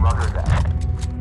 Roger that.